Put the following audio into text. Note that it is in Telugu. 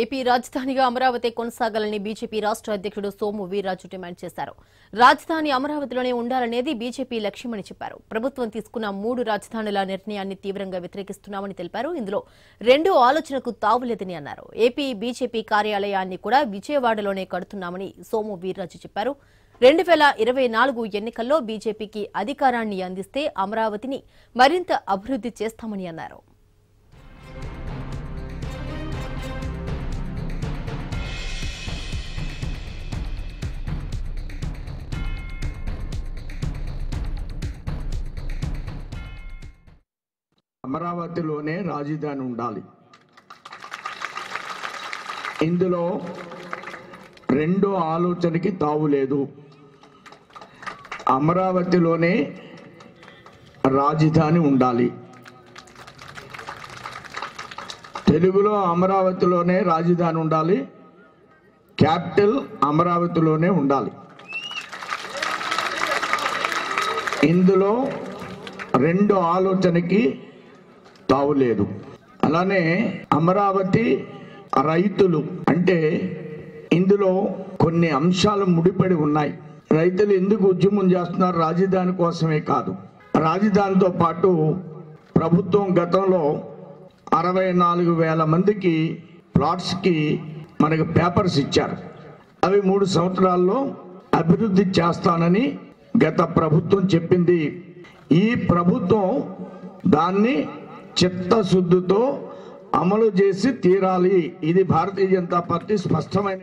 ఏపీ రాజధానిగా అమరావతి కొనసాగాలని బీజేపీ రాష్ట్ర అధ్యక్షుడు సోము వీర్రాజు డిమాండ్ చేశారు. రాజధాని అమరావతిలోనే ఉండాలనేది బీజేపీ లక్ష్యమని చెప్పారు. ప్రభుత్వం తీసుకున్న మూడు రాజధానుల నిర్ణయాన్ని తీవ్రంగా వ్యతిరేకిస్తున్నామని తెలిపారు. ఇందులో రెండో ఆలోచనకు తావులేదని అన్నారు. ఏపీ బీజేపీ కార్యాలయాన్ని కూడా విజయవాడలోనే కడుతున్నామని సోము వీర్రాజు చెప్పారు. రెండు వేల ఇరవై నాలుగు ఎన్నికల్లో బీజేపీకి అధికారాన్ని అందిస్తే అమరావతిని మరింత అభివృద్ధి చేస్తామని అన్నారు. అమరావతిలోనే రాజధాని ఉండాలి. ఇందులో రెండో ఆలోచనకి తావు లేదు. అమరావతిలోనే రాజధాని ఉండాలి. తెలుగులో అమరావతిలోనే రాజధాని ఉండాలి. క్యాపిటల్ అమరావతిలోనే ఉండాలి. ఇందులో రెండు ఆలోచనకి తావులేదు అలానే అమరావతి రైతులు అంటే ఇందులో కొన్ని అంశాలు ముడిపడి ఉన్నాయి. రైతులు ఎందుకు ఉద్యమం చేస్తున్నారు? రాజధాని కోసమే కాదు. రాజధానితో పాటు ప్రభుత్వం గతంలో అరవై నాలుగు వేల మందికి ప్లాట్స్కి మనకి పేపర్స్ ఇచ్చారు. అవి మూడు సంవత్సరాల్లో అభివృద్ధి చేస్తానని గత ప్రభుత్వం చెప్పింది. ఈ ప్రభుత్వం దాన్ని చిత్తశుద్ధితో అమలు చేసి తీరాలి. ఇది భారతీయ జనతా పార్టీ స్పష్టమైన